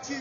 七